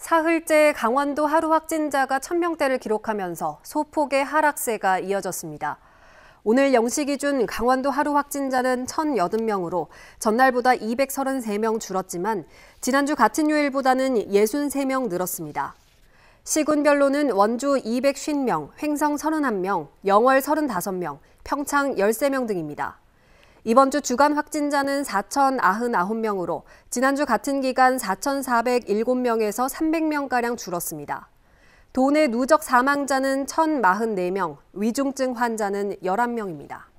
사흘째 강원도 하루 확진자가 1000명대를 기록하면서 소폭의 하락세가 이어졌습니다. 오늘 0시 기준 강원도 하루 확진자는 1080명으로 전날보다 233명 줄었지만 지난주 같은 요일보다는 63명 늘었습니다. 시군별로는 원주 250명, 횡성 31명, 영월 35명, 평창 13명 등입니다. 이번 주 주간 확진자는 4,099명으로 지난주 같은 기간 4,407명에서 300명가량 줄었습니다. 도내 누적 사망자는 1,044명, 위중증 환자는 11명입니다.